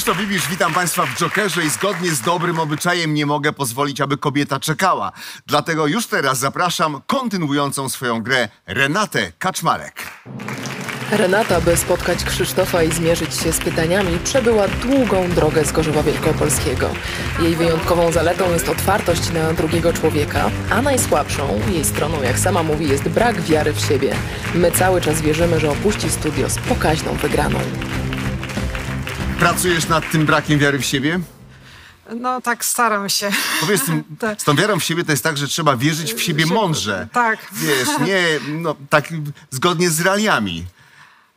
Krzysztof Bibisz, witam Państwa w Jokerze i zgodnie z dobrym obyczajem nie mogę pozwolić, aby kobieta czekała. Dlatego już teraz zapraszam kontynuującą swoją grę Renatę Kaczmarek. Renata, by spotkać Krzysztofa i zmierzyć się z pytaniami, przebyła długą drogę z Gorzowa Wielkopolskiego. Jej wyjątkową zaletą jest otwartość na drugiego człowieka, a najsłabszą jej stroną, jak sama mówi, jest brak wiary w siebie. My cały czas wierzymy, że opuści studio z pokaźną wygraną. Pracujesz nad tym brakiem wiary w siebie? No tak staram się. Powiedz, Tak. z tą wiarą w siebie to jest tak, że trzeba wierzyć w siebie Się- mądrze. tak. Wiesz, nie no, tak zgodnie z realiami.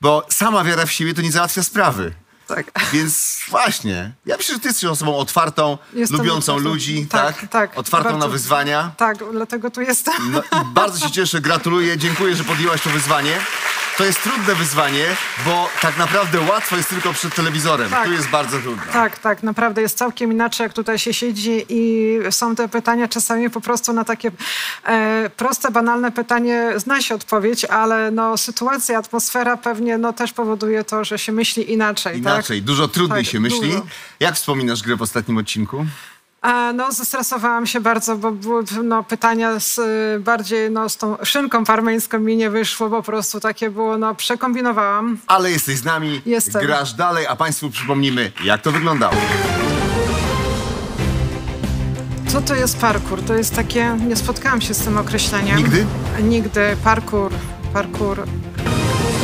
Bo sama wiara w siebie to nie załatwia sprawy. Tak. Więc właśnie, ja myślę, że ty jesteś osobą otwartą, Jestem lubiącą otwartą. ludzi, tak? Tak, tak. Otwartą na Bardzo. wyzwania. Tak, dlatego tu jestem. No bardzo się cieszę, gratuluję, dziękuję, że podjęłaś to wyzwanie. To jest trudne wyzwanie, bo tak naprawdę łatwo jest tylko przed telewizorem. Tak. Tu jest bardzo trudno. Tak, tak, naprawdę jest całkiem inaczej, jak tutaj się siedzi i są te pytania czasami po prostu na takie e, proste, banalne pytanie zna się odpowiedź, ale no sytuacja, atmosfera pewnie no też powoduje to, że się myśli inaczej. Inaczej, dużo trudniej Tak, się myśli. dużo. Jak wspominasz grę w ostatnim odcinku? No zestresowałam się bardzo, bo były no, pytania z, y, bardziej no, z tą szynką parmeńską mi nie wyszło, po prostu takie było, no przekombinowałam. Ale jesteś z nami, Jestem. grasz dalej, a Państwu przypomnimy, jak to wyglądało. Co to jest parkour? To jest takie, nie spotkałam się z tym określeniem. Nigdy? Nigdy. Parkour, parkour.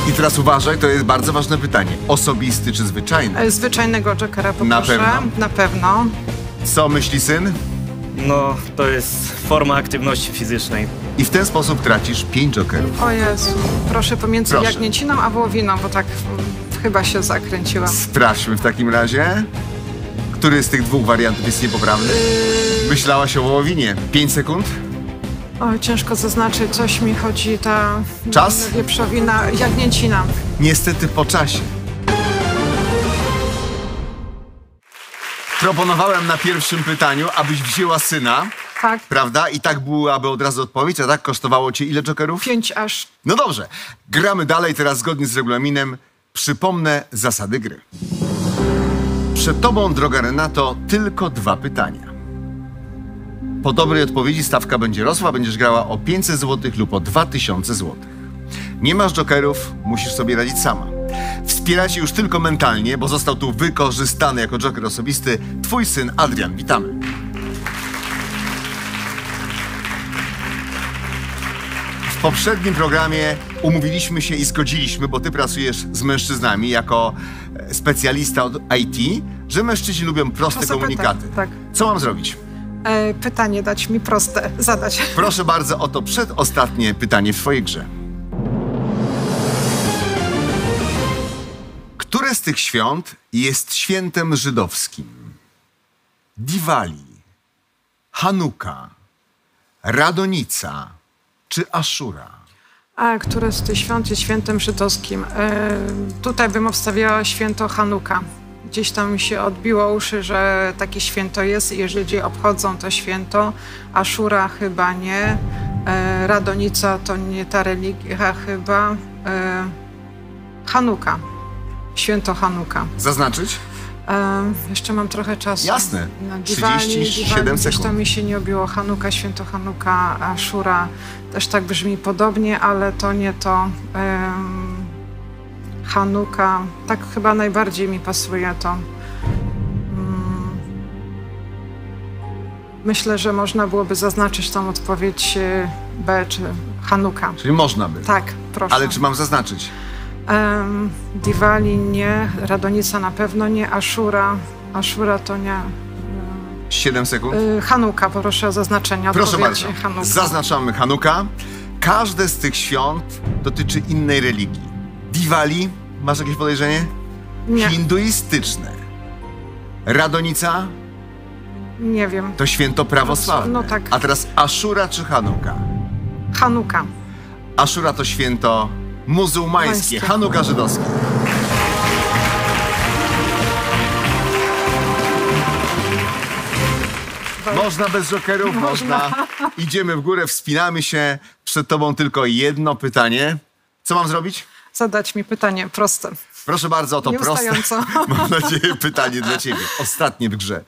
I teraz uważaj, to jest bardzo ważne pytanie. Osobisty czy zwyczajny? E, Zwyczajnego jokera poproszę. Na pewno. Na pewno. Co myśli syn? No, to jest forma aktywności fizycznej. I w ten sposób tracisz pięć jokerów. O Jezu. Proszę pomiędzy Proszę. jagnięciną a wołowiną, bo tak mm, chyba się zakręciłam. Sprawdźmy w takim razie, który z tych dwóch wariantów jest niepoprawny. Myślałaś o wołowinie. Pięć sekund? O, ciężko zaznaczyć, coś mi chodzi ta... Czas? Wieprzowina, jagnięcina. Niestety po czasie. Proponowałem na pierwszym pytaniu, abyś wzięła syna, Tak. prawda? I tak byłaby od razu odpowiedź, a tak kosztowało cię ile jokerów? Pięć aż. No dobrze, gramy dalej teraz zgodnie z regulaminem. Przypomnę zasady gry. Przed tobą, droga Renato, tylko dwa pytania. Po dobrej odpowiedzi stawka będzie rosła, będziesz grała o 500 zł lub o 2000 zł. Nie masz jokerów, musisz sobie radzić sama. Wspiera cię już tylko mentalnie, bo został tu wykorzystany jako joker osobisty twój syn Adrian. Witamy. W poprzednim programie umówiliśmy się i zgodziliśmy, bo ty pracujesz z mężczyznami jako e, specjalista od IT, że mężczyźni lubią proste Proste komunikaty. tak. Co mam zrobić? E, pytanie dać mi proste, zadać. Proszę bardzo, oto przedostatnie pytanie w twojej grze. Które z tych świąt jest świętem żydowskim? Diwali, Hanuka, Radonica czy Aszura? A które z tych świąt jest świętem żydowskim? E, tutaj bym obstawiała święto Hanuka. Gdzieś tam mi się odbiło uszy, że takie święto jest i Żydzi obchodzą to święto. Aszura chyba nie. E, Radonica to nie ta religia chyba. E, Hanuka. Święto Hanuka. Zaznaczyć? E, jeszcze mam trochę czasu. Jasne. Na 37 Diwali gdzieś sekund. to mi się nie obiło. Hanuka, święto Hanuka, Ashura też tak brzmi podobnie, ale to nie to. Hanuka, tak chyba najbardziej mi pasuje to. Mm. Myślę, że można byłoby zaznaczyć tą odpowiedź e, B czy Hanuka. Czyli można by. Tak, proszę. Ale czy mam zaznaczyć? Em, Diwali nie, Radonica na pewno nie, Ashura, Ashura to nie. 7 sekund. Y, Hanuka, poproszę o zaznaczenie Proszę bardzo. Hanuka. Zaznaczamy Hanuka. Każde z tych świąt dotyczy innej religii. Diwali, masz jakieś podejrzenie? Nie, Hinduistyczne. Radonica nie wiem. to święto prawosławne. No tak. A teraz Ashura czy Hanuka? Hanuka. Ashura to święto muzułmańskie, Muzułmańskie. Hanuka żydowskie. Można bez jokerów? Można. Idziemy w górę, wspinamy się. Przed tobą tylko jedno pytanie. Co mam zrobić? Zadać mi pytanie proste. Proszę bardzo, to proste. Mam nadzieję, pytanie dla ciebie. Ostatnie w grze.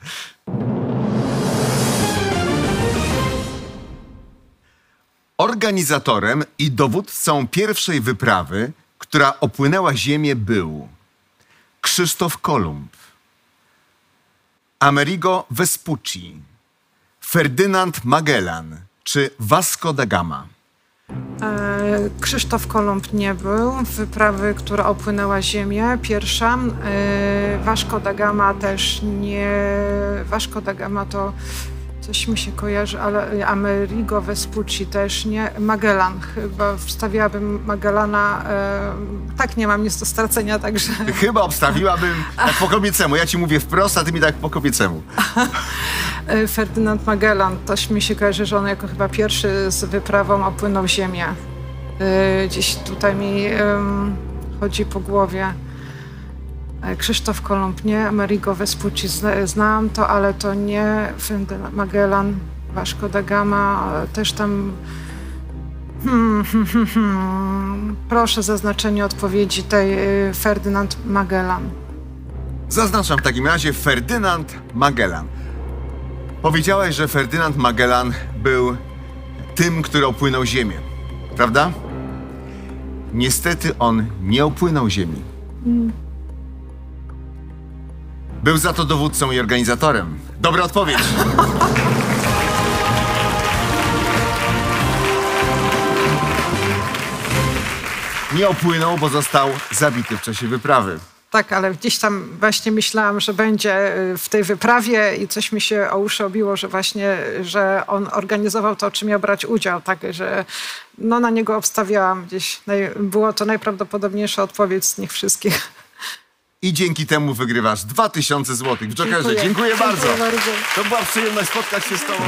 Organizatorem i dowódcą pierwszej wyprawy, która opłynęła Ziemię, był Krzysztof Kolumb, Amerigo Vespucci, Ferdynand Magellan czy Vasco da Gama. E, Krzysztof Kolumb nie był. Wyprawy, która opłynęła Ziemię, pierwsza. E, Vasco da Gama też nie. Vasco da Gama to coś mi się kojarzy, ale Amerigo Vespucci też nie. Magellan chyba wstawiłabym Magellana. E, tak, nie mam nic do stracenia, także. Chyba obstawiłabym tak po kobiecemu. Ja ci mówię wprost, a ty mi tak po kobiecemu. E, Ferdynand Magellan, toś mi się kojarzy, że on jako chyba pierwszy z wyprawą opłynął Ziemię. E, Gdzieś tutaj mi em, chodzi po głowie. E, Krzysztof Kolumb, nie, Amerigo Vespucci, zna- znam to, ale to nie Magellan, Vasco da Gama, też tam... Hmm, hmm, hmm. Proszę zaznaczenie odpowiedzi tej e, Ferdynand Magellan. Zaznaczam w takim razie Ferdynand Magellan. Powiedziałeś, że Ferdynand Magellan był tym, który opłynął Ziemię, prawda? Niestety on nie opłynął Ziemi. Był za to dowódcą i organizatorem. Dobra odpowiedź. Nie opłynął, bo został zabity w czasie wyprawy. Tak, ale gdzieś tam właśnie myślałam, że będzie y, w tej wyprawie i coś mi się o uszy obiło, że właśnie, że on organizował to, czy miał brać udział, tak, że no na niego obstawiałam gdzieś. Było to najprawdopodobniejsza odpowiedź z nich wszystkich. I dzięki temu wygrywasz 2000 zł w Jokerze. Dziękuję, Dziękuję. bardzo. Dziękuję bardzo. To była przyjemność spotkać się z Tobą.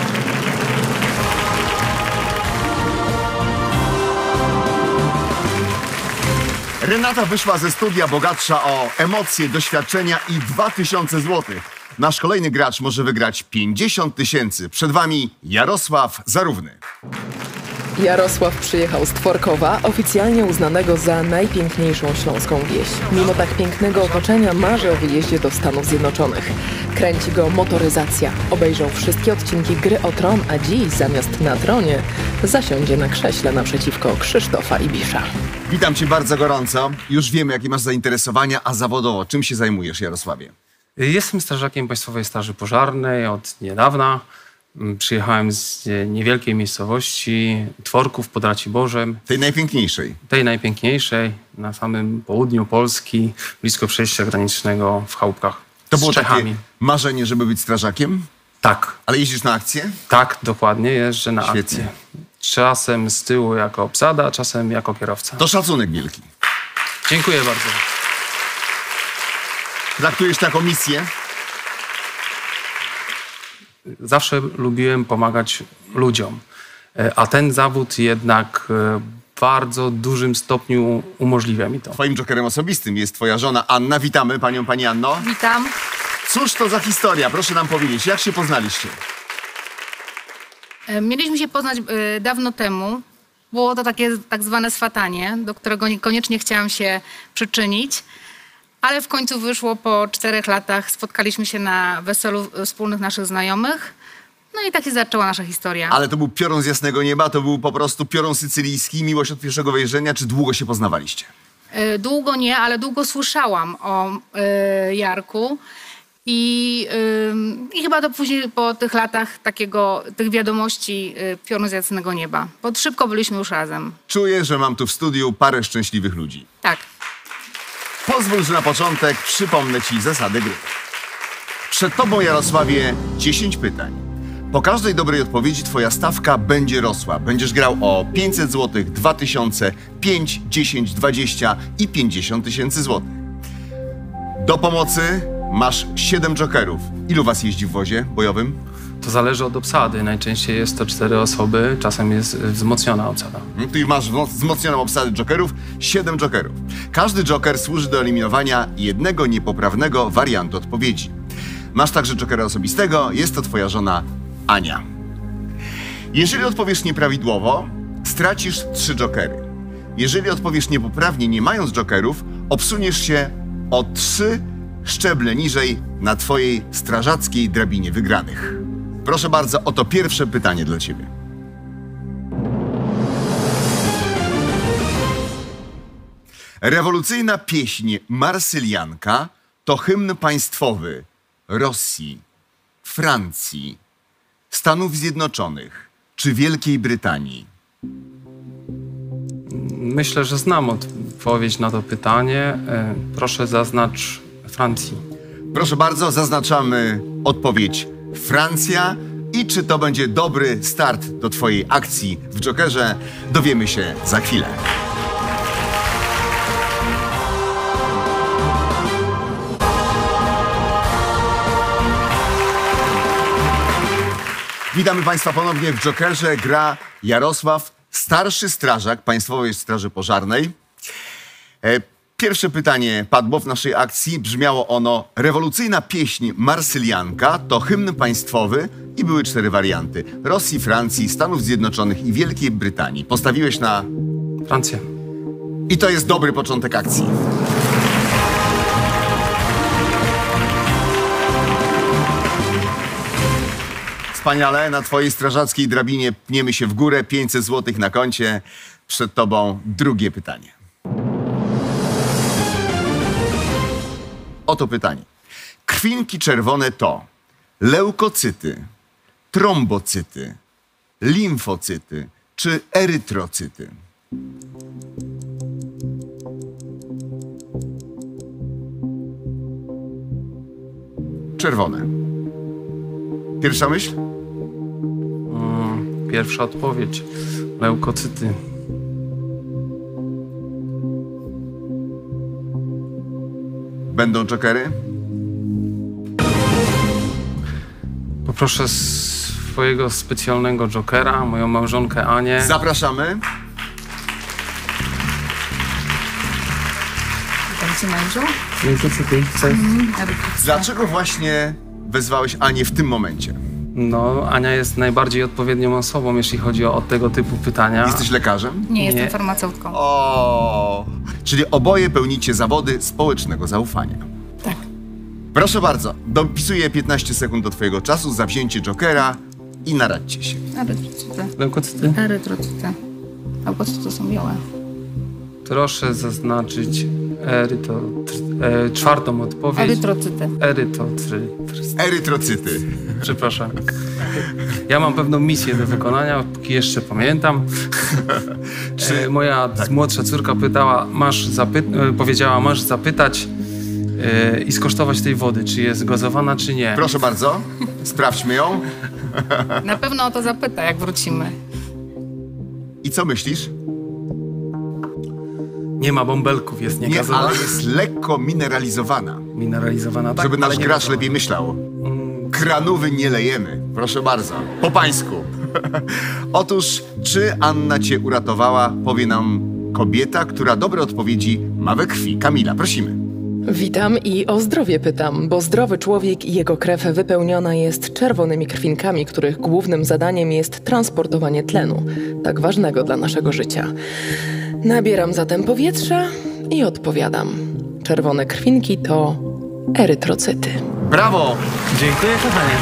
Renata wyszła ze studia bogatsza o emocje, doświadczenia i 2000 zł. Nasz kolejny gracz może wygrać 50 tysięcy. Przed Wami Jarosław Zarówny. Jarosław przyjechał z Tworkowa, oficjalnie uznanego za najpiękniejszą śląską wieś. Mimo tak pięknego otoczenia marzy o wyjeździe do Stanów Zjednoczonych. Kręci go motoryzacja. Obejrzał wszystkie odcinki gry o tron, a dziś zamiast na tronie zasiądzie na krześle naprzeciwko Krzysztofa Ibisza. Witam Cię bardzo gorąco. Już wiemy, jakie masz zainteresowania, a zawodowo czym się zajmujesz, Jarosławie? Jestem strażakiem Państwowej Straży Pożarnej od niedawna. Mm, Przyjechałem z e, niewielkiej miejscowości Tworków pod Raciborzem, Tej najpiękniejszej. tej najpiękniejszej na samym południu Polski, blisko przejścia granicznego w Chałupkach To było takie marzenie, żeby być strażakiem? Tak, Ale jeździsz na akcję? tak, dokładnie, jeżdżę na Świetnie. akcję. Czasem z tyłu jako obsada, czasem jako kierowca. To szacunek wielki. Dziękuję bardzo. Traktujesz to jako misję? Zawsze lubiłem pomagać ludziom, e, a ten zawód jednak e, w bardzo dużym stopniu umożliwia mi to. Twoim jokerem osobistym jest twoja żona Anna. Witamy panią, pani Anno. Witam. Cóż to za historia? Proszę nam powiedzieć, jak się poznaliście? E, Mieliśmy się poznać e, dawno temu. Było to takie tak zwane swatanie, do którego niekoniecznie chciałam się przyczynić, ale w końcu wyszło po czterech latach. Spotkaliśmy się na weselu wspólnych naszych znajomych. No i tak się zaczęła nasza historia. Ale to był piorun z jasnego nieba, to był po prostu piorun sycylijski, miłość od pierwszego wejrzenia, czy długo się poznawaliście? E, Długo nie, ale długo słyszałam o e, Jarku. I, ym, I chyba to później po tych latach takiego, tych wiadomości y, piorun z jasnego nieba. Bo szybko byliśmy już razem. Czuję, że mam tu w studiu parę szczęśliwych ludzi. Tak. Pozwól, że na początek przypomnę ci zasady gry. Przed tobą, Jarosławie, 10 pytań. Po każdej dobrej odpowiedzi twoja stawka będzie rosła. Będziesz grał o 500 zł, 2000, 5, 10, 20 i 50 tysięcy złotych. Do pomocy masz 7 jokerów. Ilu was jeździ w wozie bojowym? To zależy od obsady. Najczęściej jest to cztery osoby, czasem jest wzmocniona obsada. Mhm, Tu masz wzmo- wzmocnioną obsadę jokerów, 7 jokerów. Każdy joker służy do eliminowania jednego niepoprawnego wariantu odpowiedzi. Masz także jokera osobistego, jest to twoja żona Ania. Jeżeli odpowiesz nieprawidłowo, stracisz 3 jokery. Jeżeli odpowiesz niepoprawnie, nie mając jokerów, obsuniesz się o trzy szczeble niżej na twojej strażackiej drabinie wygranych. Proszę bardzo, oto pierwsze pytanie dla ciebie. Rewolucyjna pieśń Marsylianka to hymn państwowy Rosji, Francji, Stanów Zjednoczonych czy Wielkiej Brytanii. Myślę, że znam odpowiedź na to pytanie. E, Proszę zaznacz Francji. Proszę bardzo, zaznaczamy odpowiedź Francja. I czy to będzie dobry start do Twojej akcji w Jokerze, dowiemy się za chwilę. Witamy Państwa ponownie w Jokerze. Gra Jarosław, starszy strażak Państwowej Straży Pożarnej. Pierwsze pytanie padło w naszej akcji. Brzmiało ono: Rewolucyjna pieśń Marsylianka to hymn państwowy i były cztery warianty: Rosji, Francji, Stanów Zjednoczonych i Wielkiej Brytanii. Postawiłeś na. Francja. I to jest dobry początek akcji. Wspaniale, na twojej strażackiej drabinie pniemy się w górę, 500 zł na koncie. Przed tobą drugie pytanie. Oto pytanie. Krwinki czerwone to leukocyty, trombocyty, limfocyty czy erytrocyty? Czerwone. Pierwsza myśl? Pierwsza odpowiedź. Leukocyty. Będą jokery? Poproszę swojego specjalnego jokera, moją małżonkę Anię. Zapraszamy. Witajcie mężu. Leukocyty. Chcesz? Dlaczego właśnie wezwałeś Anię w tym momencie? No, Ania jest najbardziej odpowiednią osobą, jeśli chodzi o tego typu pytania. Jesteś lekarzem? Nie, jestem farmaceutką. O, czyli oboje pełnicie zawody społecznego zaufania. Tak. Proszę bardzo, dopisuję 15 sekund do Twojego czasu za wzięcie jokera i naradźcie się. Erytrocyty. Leukocyty. Erytrocyty. A po co to są białe? Proszę zaznaczyć eryto... E, czwartą odpowiedź. Erytrocyty. Erytotry. Erytrocyty. Przepraszam. Ja mam pewną misję do wykonania, póki jeszcze pamiętam. Czy moja młodsza córka pytała, masz zapy- e, powiedziała, masz zapytać e, i skosztować tej wody, czy jest gazowana, czy nie. Proszę bardzo, sprawdźmy ją. Na pewno o to zapyta, jak wrócimy. I co myślisz? Nie ma bąbelków, jest Nie, ale jest lekko mineralizowana, Mineralizowana, tak, żeby nasz nie gracz gazowana. lepiej myślał. Kranówy nie lejemy. Proszę bardzo. Po pańsku. Otóż, czy Anna cię uratowała, powie nam kobieta, która dobre odpowiedzi ma we krwi. Kamila, prosimy. Witam i o zdrowie pytam, bo zdrowy człowiek i jego krew wypełniona jest czerwonymi krwinkami, których głównym zadaniem jest transportowanie tlenu, tak ważnego dla naszego życia. Nabieram zatem powietrza i odpowiadam. Czerwone krwinki to erytrocyty. Brawo! Dziękuję, kochanie.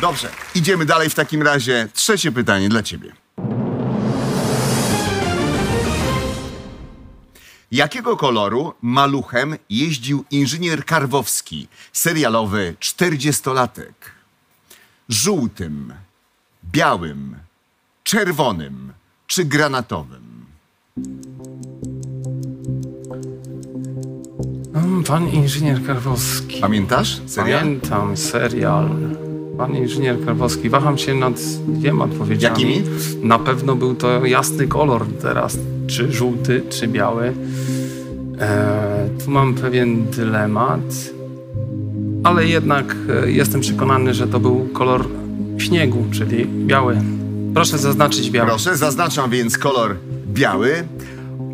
Dobrze, idziemy dalej w takim razie. Trzecie pytanie dla ciebie. Jakiego koloru maluchem jeździł inżynier Karwowski, serialowy czterdziestolatek? Żółtym, białym, czerwonym czy granatowym? Mm, Pan inżynier Karwowski. Pamiętasz serial? Pamiętam serial. Pan inżynier Karwowski. Waham się nad dwiema odpowiedziami. Jakimi? Na pewno był to jasny kolor teraz. Czy żółty, czy biały. E, tu mam pewien dylemat. Ale jednak e, jestem przekonany, że to był kolor śniegu, czyli biały. Proszę zaznaczyć biały. Proszę, zaznaczam więc kolor biały.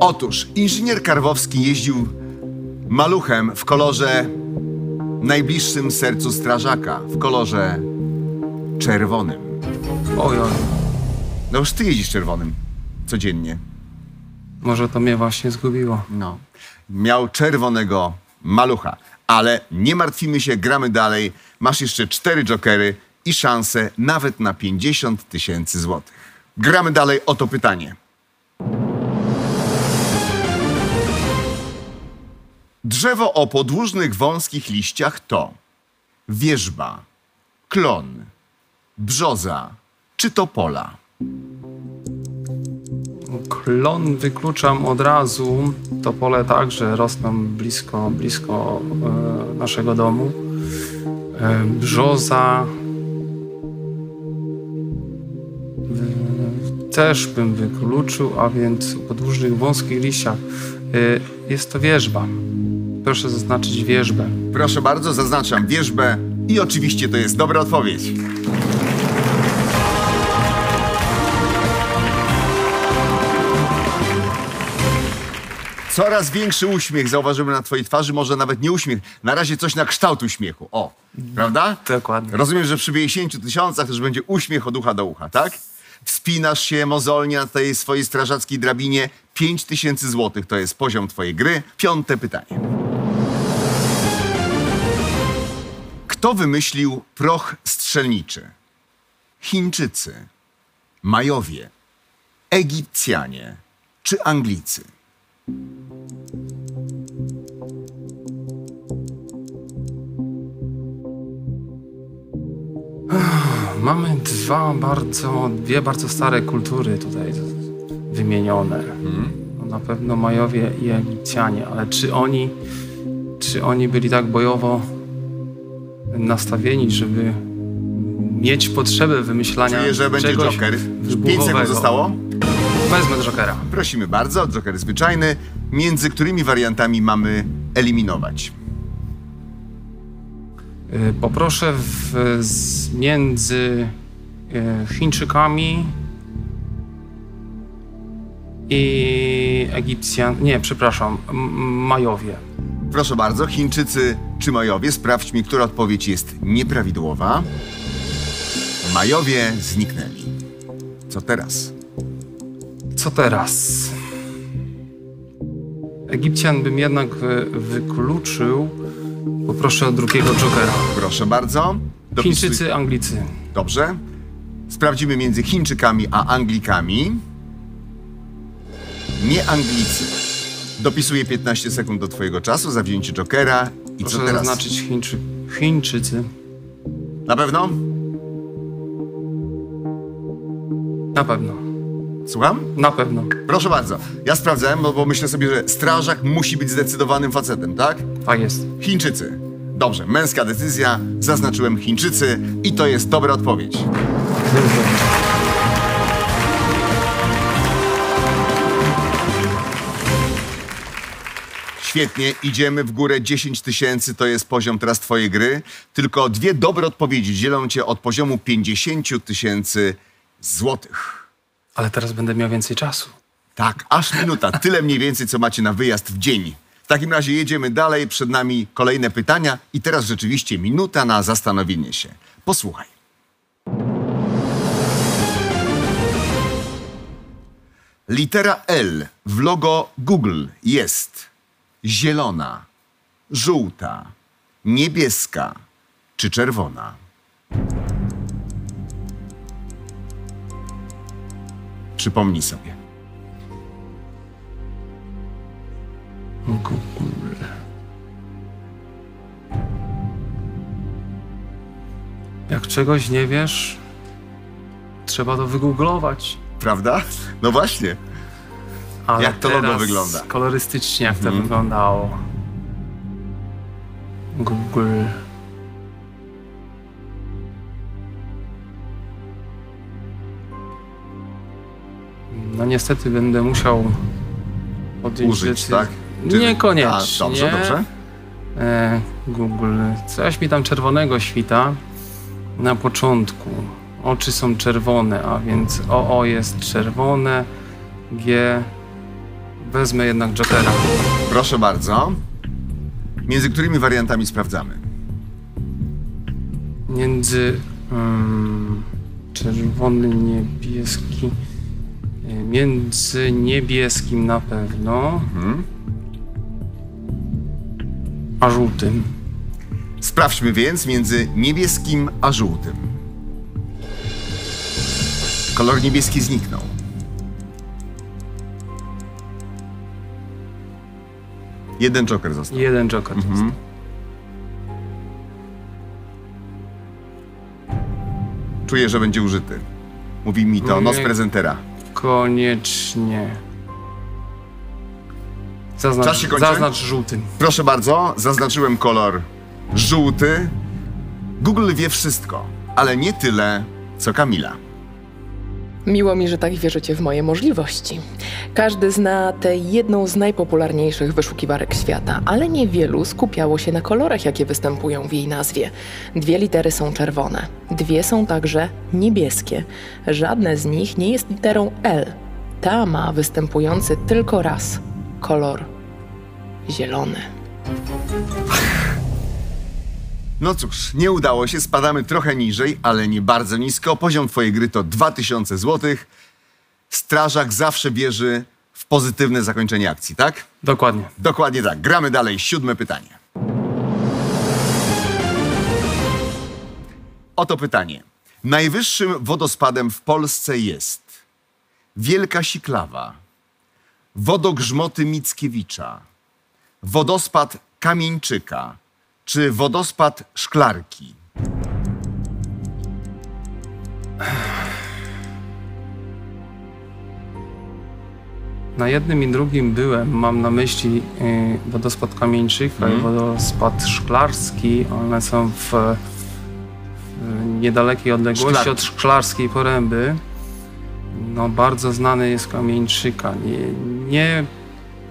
Otóż inżynier Karwowski jeździł maluchem w kolorze najbliższym sercu strażaka, w kolorze czerwonym. Oj, oj. No już ty jeździsz czerwonym. codziennie? Może to mnie właśnie zgubiło. No. Miał czerwonego malucha. Ale nie martwimy się, gramy dalej. Masz jeszcze cztery jokery i szansę nawet na 50 tysięcy złotych. Gramy dalej o to pytanie. Drzewo o podłużnych, wąskich liściach to wierzba, klon, brzoza czy topola. Klon wykluczam od razu. To pole także rosną blisko, blisko e, naszego domu. E, brzoza. Też bym wykluczył, a więc w podłużnych, wąskich liściach. E, jest to wierzba. Proszę zaznaczyć wierzbę. Proszę bardzo, zaznaczam wierzbę i oczywiście to jest dobra odpowiedź. Coraz większy uśmiech zauważymy na twojej twarzy, może nawet nie uśmiech, na razie coś na kształt uśmiechu. O, prawda? Dokładnie. Rozumiem, że przy 50 tysiącach też będzie uśmiech od ucha do ucha, tak? Wspinasz się mozolnie na tej swojej strażackiej drabinie. 5 tysięcy złotych to jest poziom twojej gry. Piąte pytanie. Kto wymyślił proch strzelniczy? Chińczycy, Majowie, Egipcjanie czy Anglicy? Mamy dwa bardzo, dwie bardzo stare kultury tutaj wymienione. No na pewno Majowie i Egipcjanie, ale czy oni, czy oni byli tak bojowo nastawieni, żeby mieć potrzebę wymyślania Czuję, że będzie joker. 5 wybuchowego? sekund zostało. Wezmę jokera. Prosimy bardzo, joker zwyczajny. Między którymi wariantami mamy eliminować? Y, Poproszę w, z, między y, Chińczykami i Egipcjan... Nie, przepraszam, Majowie. Proszę bardzo, Chińczycy czy Majowie? Sprawdź mi, która odpowiedź jest nieprawidłowa. Majowie zniknęli. Co teraz? Co teraz? Egipcjan bym jednak wy, wykluczył. Poproszę o drugiego jokera. Proszę bardzo. Dopisuj- Chińczycy, Anglicy. Dobrze. Sprawdzimy między Chińczykami a Anglikami. Nie Anglicy. Dopisuję 15 sekund do Twojego czasu za wzięcie Jokera. I co Proszę teraz? zaznaczyć Chińczy, Chińczycy. Na pewno? Na pewno. Słucham? Na pewno. Proszę bardzo. Ja sprawdzałem, bo, bo myślę sobie, że strażak musi być zdecydowanym facetem, tak? Tak jest. Chińczycy. Dobrze, męska decyzja. Zaznaczyłem Chińczycy i to jest dobra odpowiedź. Świetnie, idziemy w górę 10 tysięcy, to jest poziom teraz twojej gry. Tylko dwie dobre odpowiedzi dzielą cię od poziomu 50 tysięcy złotych. Ale teraz będę miał więcej czasu. Tak, aż minuta. Tyle mniej więcej, co macie na wyjazd w dzień. W takim razie jedziemy dalej. Przed nami kolejne pytania i teraz rzeczywiście minuta na zastanowienie się. Posłuchaj. Litera L w logo Google jest zielona, żółta, niebieska czy czerwona? Przypomnij sobie. Google. Jak czegoś nie wiesz, trzeba to wygooglować. Prawda? No właśnie. Ale Jak to logo wygląda? Kolorystycznie, jak to Mhm. wyglądało. Google. No niestety będę musiał podjąć Użyć, decyzję. tak? Czy- Niekoniecznie. A, dobrze, dobrze. E, Google. Coś mi tam czerwonego świta na początku. Oczy są czerwone, a więc OO jest czerwone. G. Wezmę jednak Jokera. Proszę bardzo. Między którymi wariantami sprawdzamy? Między mm, czerwony, niebieski. Między niebieskim na pewno, a żółtym. Sprawdźmy więc między niebieskim a żółtym. Kolor niebieski zniknął. Jeden joker został. Jeden joker. Mhm. Czuję, że będzie użyty. Mówi mi to nos prezentera. Koniecznie. Zaznacz, Czas się kończy? zaznacz żółtym. Proszę bardzo, zaznaczyłem kolor żółty. Google wie wszystko, ale nie tyle, co Kamila. Miło mi, że tak wierzycie w moje możliwości. Każdy zna tę jedną z najpopularniejszych wyszukiwarek świata, ale niewielu skupiało się na kolorach, jakie występują w jej nazwie. Dwie litery są czerwone, dwie są także niebieskie. Żadne z nich nie jest literą L. Ta ma występujący tylko raz kolor zielony. No cóż, nie udało się, spadamy trochę niżej, ale nie bardzo nisko. Poziom twojej gry to 2000 zł. Strażak zawsze wierzy w pozytywne zakończenie akcji, tak? Dokładnie. Dokładnie tak. Gramy dalej. Siódme pytanie. Oto pytanie. Najwyższym wodospadem w Polsce jest Wielka Siklawa, wodogrzmoty Mickiewicza, wodospad Kamieńczyka czy wodospad Szklarki. Na jednym i drugim byłem. Mam na myśli y, wodospad Kamieńczyka Mhm. i wodospad Szklarski. One są w, w niedalekiej odległości Szklarki. od Szklarskiej Poręby. No, bardzo znany jest Kamieńczyka. Nie, nie,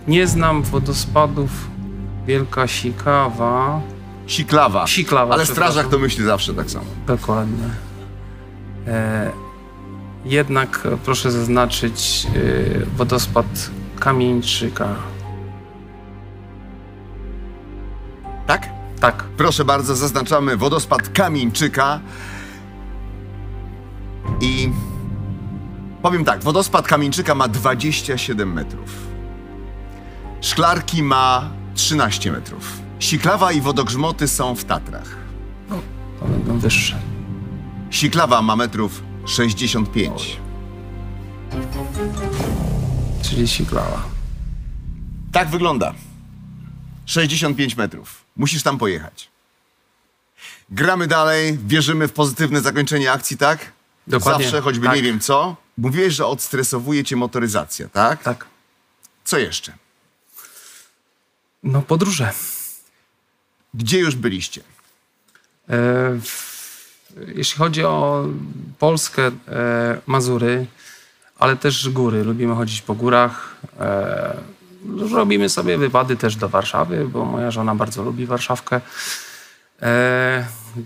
nie znam wodospadów Wielka Sikawa. Siklawa. Siklawa, Ale strażak to myśli zawsze tak samo. Dokładnie. E, jednak e, proszę zaznaczyć e, wodospad Kamieńczyka. Tak? Tak, Proszę bardzo, zaznaczamy wodospad Kamieńczyka. I powiem tak, wodospad Kamieńczyka ma 27 metrów. Szklarki ma 13 metrów. Siklawa i wodogrzmoty są w Tatrach. to będą wyższe. Siklawa ma metrów 65. Czyli Siklawa. Tak wygląda. 65 metrów. Musisz tam pojechać. Gramy dalej, wierzymy w pozytywne zakończenie akcji, tak? Dokładnie, Zawsze, choćby tak. nie wiem co. Mówiłeś, że odstresowuje cię motoryzacja, tak? Tak. Co jeszcze? No podróże. Gdzie już byliście? E, jeśli chodzi o Polskę, e, Mazury, ale też góry. Lubimy chodzić po górach. E, robimy sobie wypady też do Warszawy, bo moja żona bardzo lubi Warszawkę.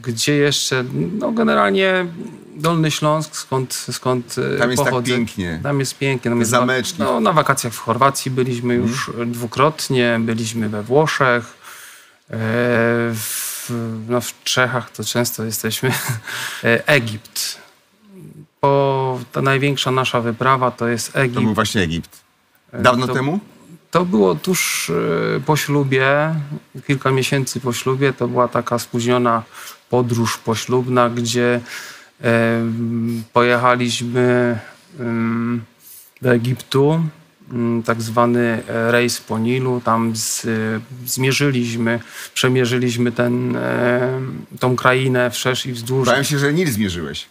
Gdzie jeszcze? No generalnie Dolny Śląsk, skąd, skąd Tam jest tak pochodzę. pięknie. Tam jest pięknie. Tam jest zameczki. No, na wakacjach w Chorwacji byliśmy już Mhm. dwukrotnie, byliśmy we Włoszech. E, w, no w Czechach to często jesteśmy. E, Egipt. Po, ta największa nasza wyprawa to jest To był Egipt. właśnie Egipt. Dawno to- temu? To było tuż e, po ślubie, kilka miesięcy po ślubie. To była taka spóźniona podróż poślubna, gdzie pojechaliśmy do Egiptu, tak zwany e, rejs po Nilu. Tam z, zmierzyliśmy, przemierzyliśmy ten, e, tą krainę wszerz i wzdłuż. Bałem się, że Nil zmierzyłeś.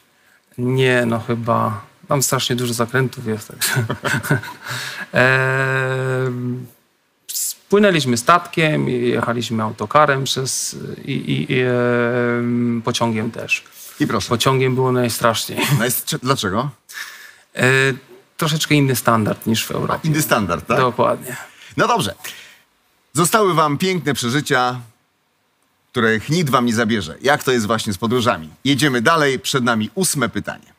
Nie, no chyba. Tam strasznie dużo zakrętów jest. Także. Em, Spłynęliśmy statkiem, jechaliśmy autokarem przez, i, i, i em, pociągiem też. I proszę. Pociągiem było najstraszniej. Czy- dlaczego? Troszeczkę inny standard niż w Europie. Inny standard, tak? Dokładnie. No dobrze. Zostały wam piękne przeżycia, których nikt wam nie zabierze. Jak to jest właśnie z podróżami? Jedziemy dalej. Przed nami ósme pytanie.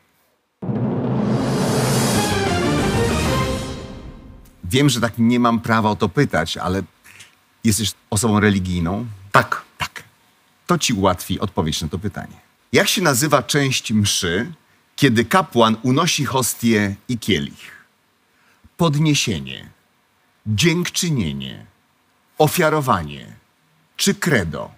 Wiem, że tak nie mam prawa o to pytać, ale jesteś osobą religijną? Tak. Tak. To ci ułatwi odpowiedź na to pytanie. Jak się nazywa część mszy, kiedy kapłan unosi hostię i kielich? podniesienie, dziękczynienie, ofiarowanie czy credo?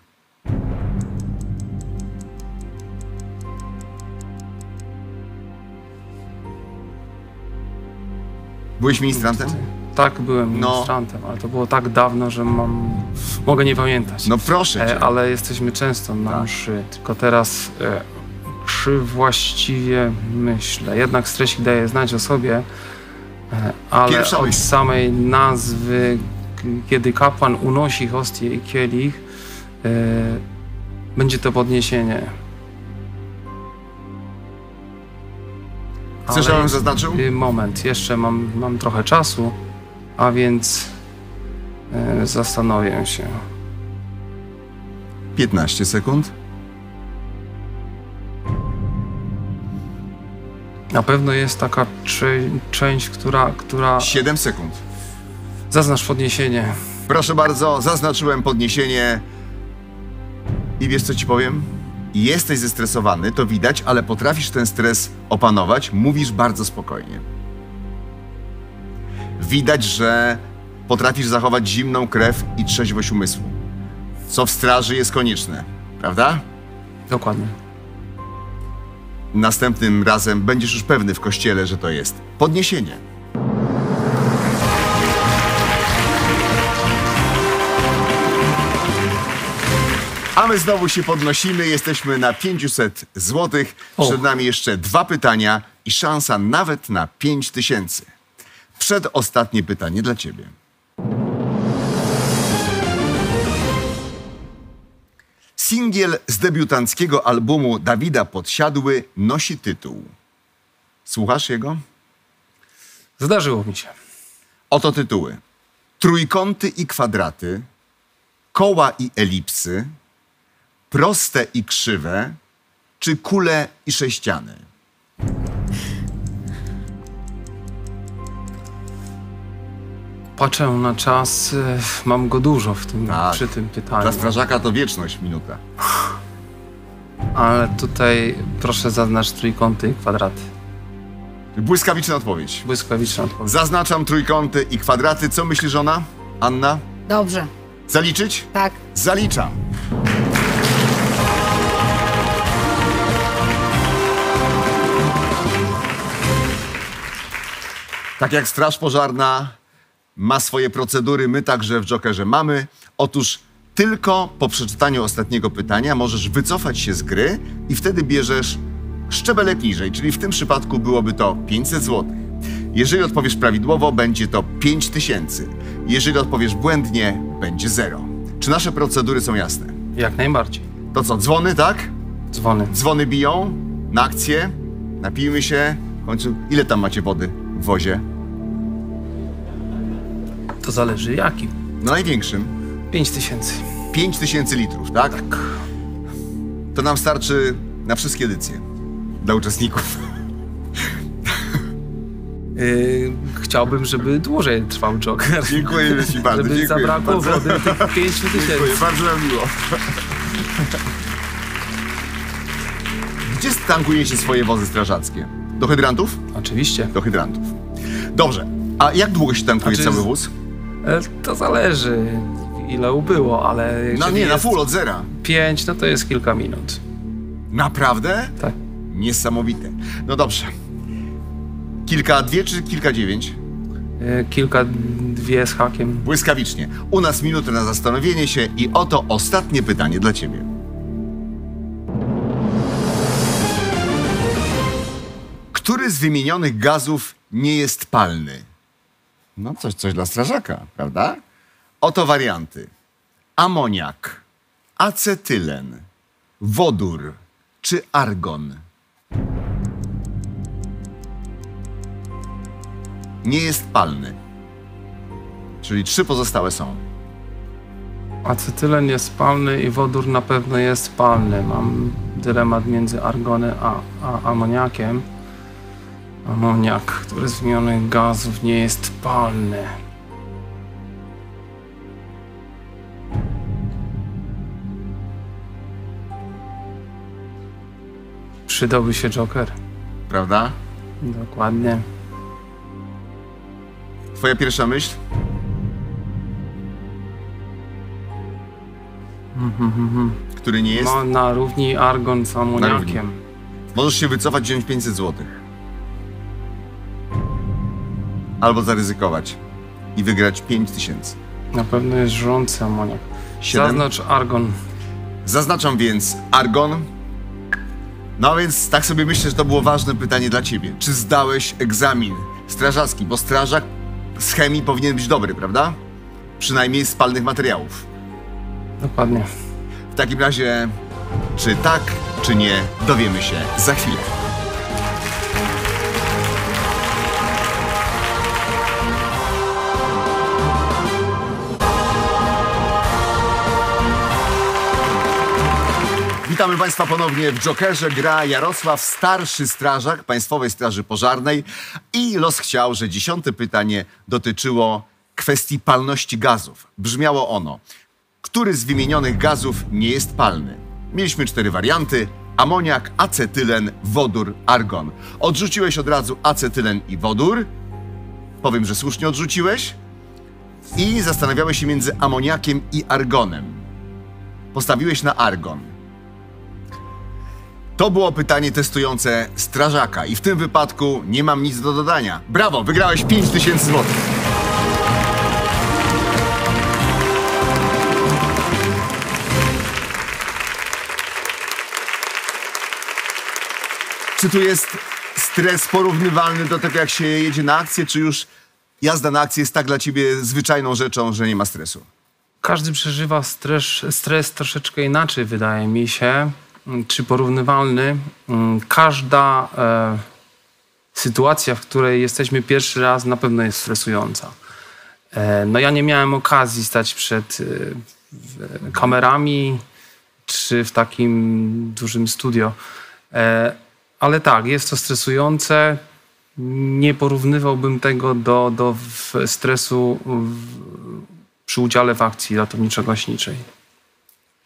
Byłeś ministrantem? Tak, byłem No. ministrantem, ale to było tak dawno, że mam... mogę nie pamiętać. No proszę cię. E, ale jesteśmy często na Tak. mszy, tylko teraz mszy właściwie myślę. Jednak stresik daje znać o sobie, e, ale Pierwsza od myśl. samej nazwy, kiedy kapłan unosi hostię i kielich, e, będzie to podniesienie. Chcesz, żebym zaznaczył? Y, Moment, jeszcze mam, mam trochę czasu, a więc e, zastanowię się. 15 sekund. Na pewno jest taka część, która, która... 7 sekund. Zaznacz podniesienie. Proszę bardzo, zaznaczyłem podniesienie. I wiesz co ci powiem? Jesteś zestresowany, to widać, ale potrafisz ten stres opanować, mówisz bardzo spokojnie. Widać, że potrafisz zachować zimną krew i trzeźwość umysłu. Co w straży jest konieczne, prawda? Dokładnie. Następnym razem będziesz już pewny w kościele, że to jest podniesienie. A my znowu się podnosimy, jesteśmy na 500 zł. Przed nami jeszcze dwa pytania i szansa nawet na 5000. Przedostatnie pytanie dla ciebie. Singiel z debiutanckiego albumu Dawida Podsiadły nosi tytuł. Słuchasz jego? Zdarzyło mi się. Oto tytuły. Trójkąty i kwadraty, koła i elipsy, proste i krzywe, czy kule i sześciany? Patrzę na czas, e, mam go dużo w tym, Tak. przy tym pytaniu. Dla strażaka to wieczność, minuta. Ale tutaj proszę zaznacz trójkąty i kwadraty. Błyskawiczna odpowiedź. Błyskawiczna odpowiedź. Zaznaczam trójkąty i kwadraty. Co myśli żona? Anna? Dobrze, Zaliczyć? tak. Zaliczam. Tak jak Straż Pożarna ma swoje procedury, my także w Jokerze mamy. Otóż tylko po przeczytaniu ostatniego pytania możesz wycofać się z gry i wtedy bierzesz szczebelek niżej, czyli w tym przypadku byłoby to 500 zł. Jeżeli odpowiesz prawidłowo, będzie to 5000. Jeżeli odpowiesz błędnie, będzie 0. Czy nasze procedury są jasne? Jak najbardziej. To co, dzwony, tak? Dzwony. Dzwony biją na akcję, napijmy się. W końcu, ile tam macie wody w wozie? To zależy jaki. Na największym. 5 tysięcy. 5000 litrów, tak? Tak. To nam starczy na wszystkie edycje. Dla uczestników. Yy, chciałbym, żeby dłużej trwał Joker. Dziękuję Ci bardzo. Żeby dziękuję zabrakło bardzo. wody tych 5 Dziękuję, tysięcy. bardzo nam miło. Gdzie tankujecie swoje wozy strażackie? Do hydrantów? Oczywiście. Do hydrantów. Dobrze. A jak długo się tankuje Znaczy, cały wóz? E, To zależy ile ubyło, ale No nie, na full od zera. 5, no to jest kilka minut. Naprawdę? Tak. Niesamowite. No dobrze. Kilka dwie czy kilka dziewięć? E, Kilka, dwie z hakiem. Błyskawicznie. U nas minutę na zastanowienie się i oto ostatnie pytanie dla ciebie. Który z wymienionych gazów nie jest palny? No coś, coś dla strażaka, prawda? Oto warianty. Amoniak, acetylen, wodór czy argon. Nie jest palny. Czyli trzy pozostałe są. Acetylen jest palny i wodór na pewno jest palny. Mam dylemat między argonem a, a amoniakiem. Amoniak, który z wymienionych gazów nie jest palny. Przydałby się Joker. Prawda? Dokładnie. Twoja pierwsza myśl? Który nie jest? No, na równi argon z amoniakiem. Możesz się wycofać, wziąć 500 zł. Albo zaryzykować i wygrać 5000. Na pewno jest żrący amoniak. Siedem. Zaznacz argon. Zaznaczam więc argon. No więc tak sobie myślę, że to było ważne pytanie dla ciebie. Czy zdałeś egzamin strażacki? Bo strażak z chemii powinien być dobry, prawda? Przynajmniej z palnych materiałów. Dokładnie. W takim razie, czy tak, czy nie, dowiemy się za chwilę. Witamy Państwa ponownie w Jokerze. Gra Jarosław, starszy strażak Państwowej Straży Pożarnej. I los chciał, że dziesiąte pytanie dotyczyło kwestii palności gazów. Brzmiało ono. Który z wymienionych gazów nie jest palny? Mieliśmy cztery warianty. Amoniak, acetylen, wodór, argon. Odrzuciłeś od razu acetylen i wodór. Powiem, że słusznie odrzuciłeś. I zastanawiałeś się między amoniakiem i argonem. Postawiłeś na argon. To było pytanie testujące strażaka i w tym wypadku nie mam nic do dodania. Brawo, wygrałeś 5000 zł. Czy tu jest stres porównywalny do tego, jak się jedzie na akcję, czy już jazda na akcję jest tak dla ciebie zwyczajną rzeczą, że nie ma stresu? Każdy przeżywa stres, stres troszeczkę inaczej, wydaje mi się, czy porównywalny. Mm, Każda e, sytuacja, w której jesteśmy pierwszy raz, na pewno jest stresująca. E, no ja nie miałem okazji stać przed e, kamerami czy w takim dużym studio. Ale tak, jest to stresujące. Nie porównywałbym tego do, do stresu przy udziale w akcji ratowniczo-gaśniczej.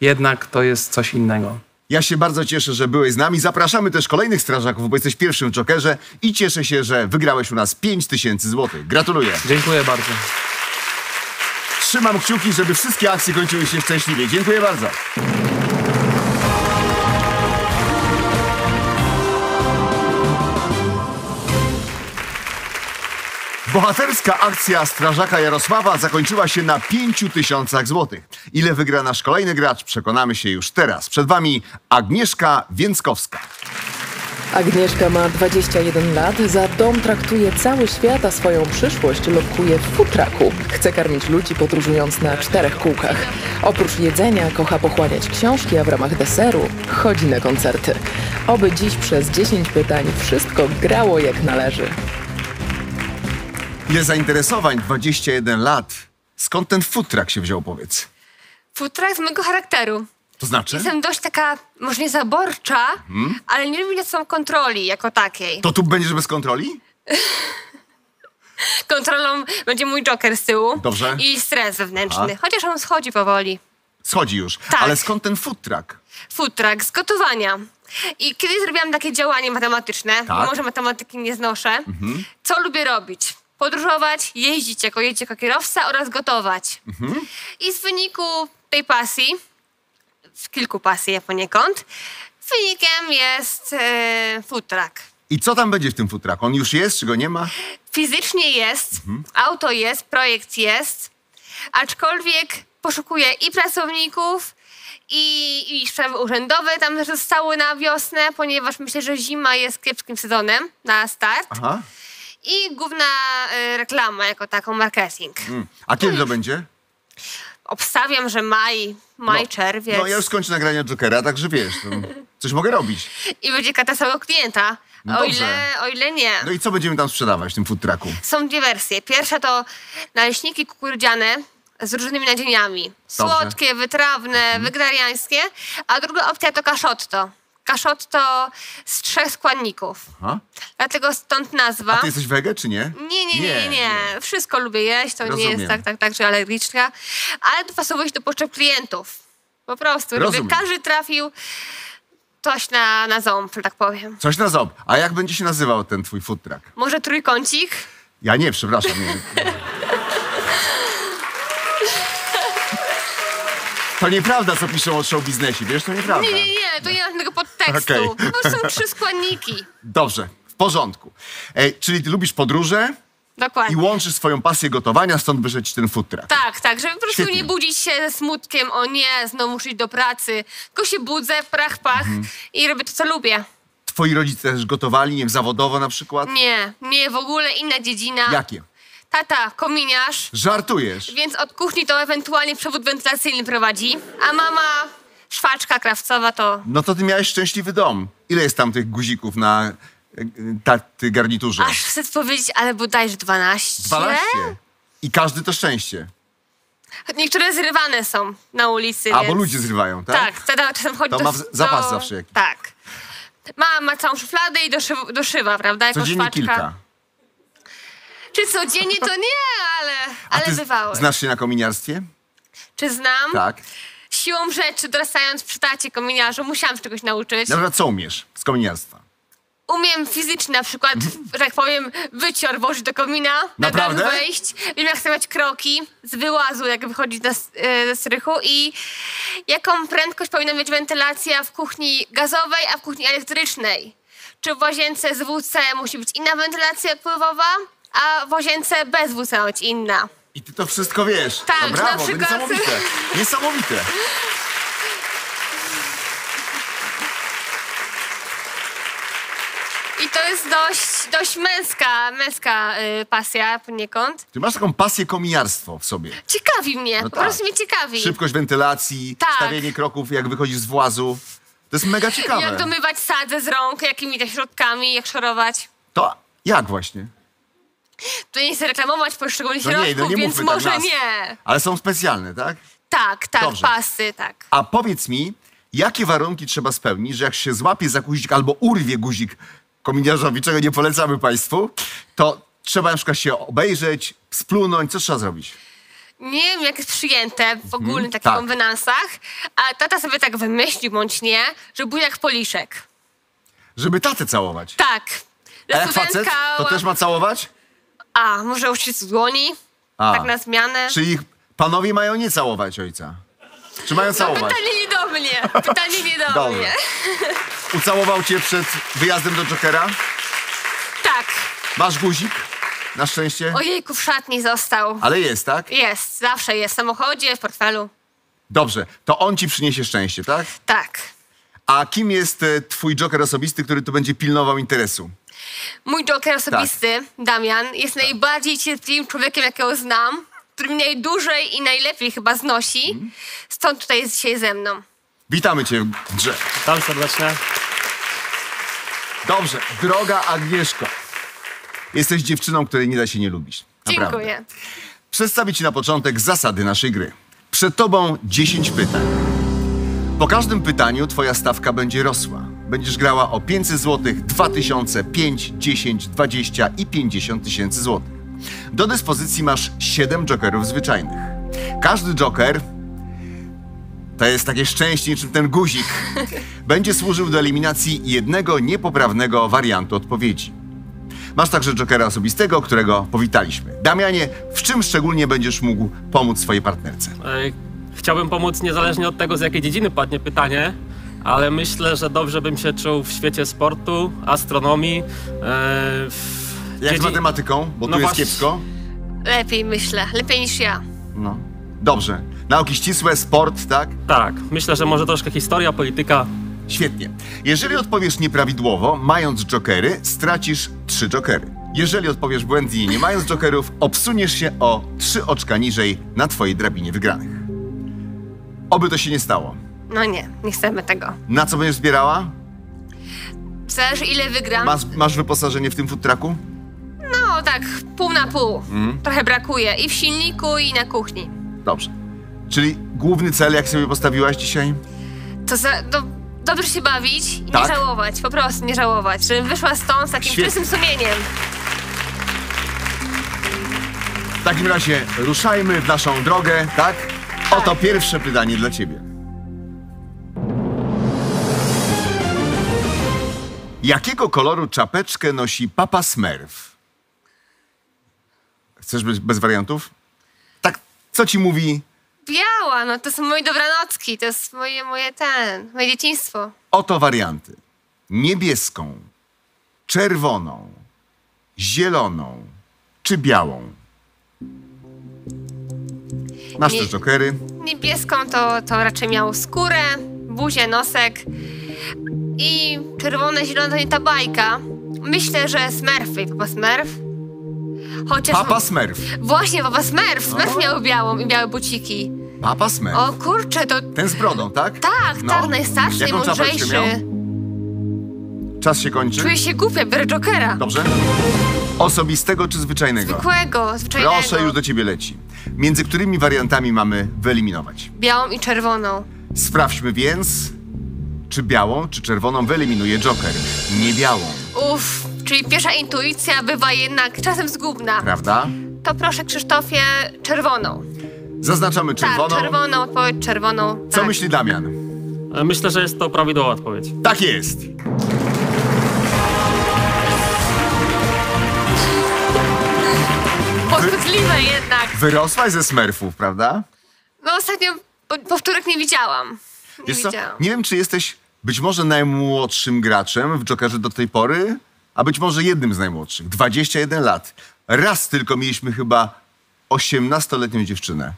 Jednak to jest coś innego. Ja się bardzo cieszę, że byłeś z nami. Zapraszamy też kolejnych strażaków, bo jesteś pierwszym Jokerze i cieszę się, że wygrałeś u nas 5000 zł. Gratuluję. Dziękuję bardzo. Trzymam kciuki, żeby wszystkie akcje kończyły się szczęśliwie. Dziękuję bardzo. Bohaterska akcja strażaka Jarosława zakończyła się na 5000 złotych. Ile wygra nasz kolejny gracz, przekonamy się już teraz. Przed wami Agnieszka Więckowska. Agnieszka ma 21 lat, za dom traktuje cały świat, a swoją przyszłość lokuje w futraku. Chce karmić ludzi podróżując na czterech kółkach. Oprócz jedzenia kocha pochłaniać książki, a w ramach deseru chodzi na koncerty. Oby dziś przez 10 pytań wszystko grało jak należy. Ile zainteresowań? 21 lat. Skąd ten futrak się wziął, powiedz? Futrak z mojego charakteru. To znaczy? Jestem dość taka, może nie zaborcza, ale nie lubię są kontroli jako takiej. To tu będziesz bez kontroli? Kontrolą będzie mój joker z tyłu. Dobrze. I stres wewnętrzny. A? Chociaż on schodzi powoli. Schodzi już. Tak. Ale skąd ten futrak? Futrak z gotowania. I kiedyś zrobiłam takie działanie matematyczne, Tak. Mhm. może matematyki nie znoszę. Co lubię robić? Podróżować, jeździć jako jeźdź jako kierowca oraz gotować. Mhm. I z wyniku tej pasji, z kilku pasji poniekąd, wynikiem jest e, futrak. I co tam będzie w tym futraku? On już jest, czy go nie ma? Fizycznie jest, auto jest, projekt jest, aczkolwiek poszukuję i pracowników, i, i sprawy urzędowe tam też zostały na wiosnę, ponieważ myślę, że zima jest kiepskim sezonem na start. Aha. I główna y, reklama jako taką, marketing. Mm. A kiedy to będzie? Obstawiam, że maj, maj, czerwiec. No ja już skończę nagranie Jokera, także wiesz, to coś mogę robić. I będzie kata samego klienta. No o, ile, o ile nie. No i co będziemy tam sprzedawać w tym futraku? Są dwie wersje. Pierwsza to naleśniki kukurydziane z różnymi nadzieniami. Słodkie, wytrawne, Mhm. wegetariańskie. A druga opcja to kaszotto. Kaszotto z trzech składników. Aha. Dlatego stąd nazwa. A ty jesteś wege, czy nie? Nie, nie, nie, nie, nie. Wszystko lubię jeść, to nie Rozumiem. jest tak, tak, tak, że alergiczna. Ale dopasowuje się do potrzeb klientów. Po prostu, żeby Rozumiem. każdy trafił coś na, na ząb, że tak powiem. Coś na ząb. A jak będzie się nazywał ten twój futrak? Może trójkącik? Ja nie, przepraszam. Nie. To nieprawda, co piszą o show biznesie, wiesz, to nieprawda. Nie, nie, nie, to nie ma żadnego podtekstu. Okej. To są trzy składniki. Dobrze, w porządku. E, czyli ty lubisz podróże i Dokładnie. łączysz swoją pasję gotowania, stąd wyszedł ci ten food truck. Tak, tak, żeby po prostu Świetnie. nie budzić się ze smutkiem, o nie, znowu muszę iść do pracy. Tylko się budzę, prach, pach Mhm. i robię to, co lubię. Twoi rodzice też gotowali, nie wiem, zawodowo na przykład? Nie, nie, w ogóle inna dziedzina. Jakie? Tata, kominiarz, Żartujesz. więc od kuchni to ewentualnie przewód wentylacyjny prowadzi, a mama szwaczka krawcowa to... No to ty miałeś szczęśliwy dom. Ile jest tam tych guzików na e, garniturze? Aż chcę powiedzieć, ale bodajże 12. 12. I każdy to szczęście. Niektóre zrywane są na ulicy, A, więc... bo ludzie zrywają, tak? Tak, tata czasem chodzi To do... ma w- zapas do... zawsze jakiś. Tak. Mama ma całą szufladę i doszywa, doszywa prawda, jako Codziennie szwaczka. kilka. Czy codziennie to nie, ale, ale ty bywały. znasz się na kominiarstwie? Czy znam? Tak. Siłą rzeczy, dorastając przy tacie kominiarzu, musiałam się czegoś nauczyć. Na przykład co umiesz z kominiarstwa? Umiem fizycznie na przykład, że tak powiem, wycior włożyć do komina, na Naprawdę? gaz wejść. Wiem jak stawiać kroki z wyłazu, jak wychodzić na, s- e, ze strychu i jaką prędkość powinna mieć wentylacja w kuchni gazowej, a w kuchni elektrycznej. Czy w łazience z WC musi być inna wentylacja pływowa, a w łazience bez WC ma być inna. I ty to wszystko wiesz. Tak, no brawo, na to przykład- niesamowite. Niesamowite. I to jest dość, dość męska, męska y, pasja poniekąd. Ty masz taką pasję kominiarstwo w sobie. Ciekawi mnie, No po tak. prostu mnie ciekawi. Szybkość wentylacji, Tak. stawienie kroków, jak wychodzisz z włazu. To jest mega ciekawe. Jak domywać sadzę z rąk, jakimi to środkami, jak szorować. To jak właśnie? Tu nie chcę reklamować poszczególnych No nie, środków, no nie więc mówmy tak może nas. nie. Ale są specjalne, tak? Tak, tak, Dobrze. pasy, tak. A powiedz mi, jakie warunki trzeba spełnić, że jak się złapie za guzik albo urwie guzik kominiarzowi, czego nie polecamy państwu, to trzeba na przykład się obejrzeć, splunąć, co trzeba zrobić? Nie wiem, jak jest przyjęte w ogólnych takich tak. konwenansach, a tata sobie tak wymyślił, bądź nie, że był jak poliszek. Żeby tatę całować. Tak. A jak facet, to też ma całować? A, może uścisk dłoni, A. tak na zmianę. Czyli panowie mają nie całować ojca? Czy mają całować? Pytanie nie do mnie, pytanie nie do Dobra. mnie. Ucałował cię przed wyjazdem do Jokera? Tak. Masz guzik? Na szczęście? Ojejku, w szatni został. Ale jest, tak? Jest, zawsze jest w samochodzie, w portfelu. Dobrze, to on ci przyniesie szczęście, tak? Tak. A kim jest e, twój Joker osobisty, który tu będzie pilnował interesu? Mój joker osobisty, Tak. Damian, jest najbardziej cierpliwym człowiekiem, jakiego znam, który mnie najdłużej i najlepiej chyba znosi. Mhm. Stąd tutaj jest dzisiaj ze mną. Witamy cię, Grze. Witam serdecznie. Dobrze, droga Agnieszko. Jesteś dziewczyną, której nie da się nie lubić. Naprawdę. Dziękuję. Przedstawię ci na początek zasady naszej gry. Przed tobą 10 pytań. Po każdym pytaniu twoja stawka będzie rosła. Będziesz grała o 500 zł, 2000, 5, 10, 20 i 50 tysięcy złotych. Do dyspozycji masz 7 jokerów zwyczajnych. Każdy joker to jest takie szczęście niczym ten guzik. Będzie służył do eliminacji jednego niepoprawnego wariantu odpowiedzi. Masz także jokera osobistego, którego powitaliśmy. Damianie, w czym szczególnie będziesz mógł pomóc swojej partnerce? Ej, Chciałbym pomóc niezależnie od tego, z jakiej dziedziny padnie pytanie, ale myślę, że dobrze bym się czuł w świecie sportu, astronomii. e, w Jak z matematyką? Bo No tu jest właśnie. kiepsko. Lepiej myślę, lepiej niż ja. No. Dobrze. Nauki ścisłe, sport, tak? Tak, myślę, że może troszkę historia, polityka. Świetnie. Jeżeli odpowiesz nieprawidłowo, mając jokery, stracisz trzy jokery. Jeżeli odpowiesz błędnie, nie mając jokerów, obsuniesz się o trzy oczka niżej na twojej drabinie wygranych. Oby to się nie stało. No nie, nie chcemy tego. Na co będziesz zbierała? Zależy ile wygram. Masz, masz wyposażenie w tym food trucku? No tak, pół na pół. Mhm. Trochę brakuje i w silniku, i na kuchni. Dobrze. Czyli główny cel, jak sobie postawiłaś dzisiaj? To za, do, dobrze się bawić i Tak? nie żałować, po prostu nie żałować. Żebym wyszła stąd z takim Świetnie. czystym sumieniem. W takim razie ruszajmy w naszą drogę, tak? Oto pierwsze pytanie dla ciebie. Jakiego koloru czapeczkę nosi Papa Smurf? Chcesz być bez wariantów? Tak, co ci mówi biała, no to są moje dobranocki, to jest moje, moje ten, moje dzieciństwo. Oto warianty. Niebieską, czerwoną, zieloną czy białą. Masz Nie- też jokery. Niebieską to, to raczej miał skórę, buzię, nosek i czerwone, zielone to nie ta bajka. Myślę, że Smurfy, Papa Smurf. Chociaż Papa Smurf. Właśnie, Papa Smurf. Smurf miał białą i białe buciki. Papa Smurf. O kurczę, to Ten z brodą, tak? tak, No. tak, najstarszy, Jaką najmądrzejszy. Czas się kończy. Czuję się głupia, biorę Jokera. Dobrze? Osobistego czy zwyczajnego? Zwykłego, zwyczajnego. Proszę, już do ciebie leci. Między którymi wariantami mamy wyeliminować? Białą i czerwoną. Sprawdźmy więc, czy białą, czy czerwoną wyeliminuje Joker. Nie białą, Uff, czyli pierwsza intuicja bywa jednak czasem zgubna. prawda? To proszę Krzysztofie, czerwoną. Zaznaczamy czerwoną. Tak, czerwoną, odpowiedź czerwoną. Co tak. myśli Damian? E, Myślę, że jest to prawidłowa odpowiedź. Tak jest. Podchwytliwe jednak. Wyrosłaś ze Smurfów, prawda? No ostatnio po- powtórek nie widziałam. Nie Wiesz co? widziałam. Nie wiem, czy jesteś być może najmłodszym graczem w Jokerze do tej pory, a być może jednym z najmłodszych. 21 lat. Raz tylko mieliśmy chyba 18-letnią dziewczynę.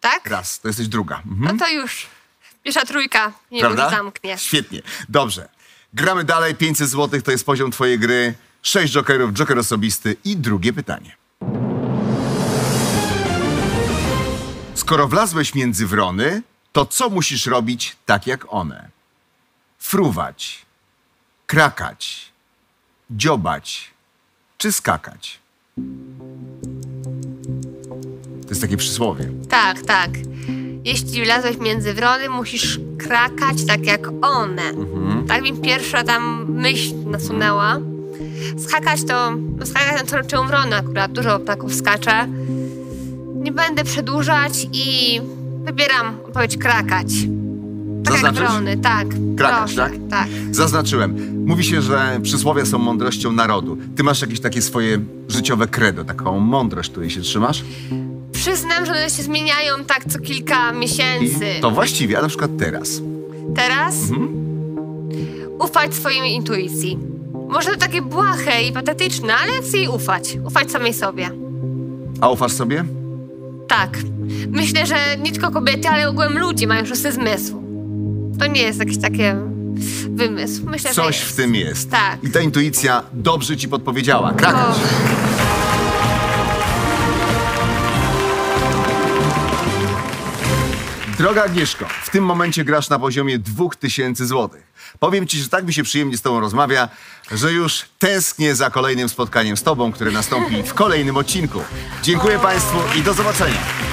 Tak? Raz. To jesteś druga. Mhm. No to już. Pierwsza trójka nie Prawda? zamknie. Świetnie. Dobrze. Gramy dalej. 500 zł to jest poziom twojej gry. 6 jokerów, joker osobisty i drugie pytanie. Skoro wlazłeś między wrony, to co musisz robić tak jak one? Fruwać, krakać, dziobać czy skakać? To jest takie przysłowie. Tak, tak. Jeśli wlazłeś między wrony, musisz krakać tak jak one. Mhm. Tak mi pierwsza tam myśl nasunęła. Skakać to, no skakać to trochę wrony akurat, dużo ptaków skacze. Nie będę przedłużać i wybieram odpowiedź krakać. Tak jak Zaznaczysz? tak. Krakać, tak? tak. Zaznaczyłem. Mówi się, że przysłowia są mądrością narodu. Ty masz jakieś takie swoje życiowe credo, taką mądrość, której się trzymasz? Przyznam, że one się zmieniają tak co kilka miesięcy. I to właściwie, a na przykład teraz. Teraz Mhm. ufać swojej intuicji. Może to takie błahe i patetyczne, ale chcę jej ufać. Ufać samej sobie. A ufasz sobie? Tak. Myślę, że nie tylko kobiety, ale ogółem ludzie mają szósty zmysł. To nie jest jakiś taki wymysł. Myślę, Coś w tym jest. Tak. I ta intuicja dobrze ci podpowiedziała. Krakać. O, Droga Agnieszko, w tym momencie grasz na poziomie 2000 zł. Powiem ci, że tak mi się przyjemnie z tobą rozmawia, że już tęsknię za kolejnym spotkaniem z tobą, które nastąpi w kolejnym odcinku. Dziękuję Państwu i do zobaczenia.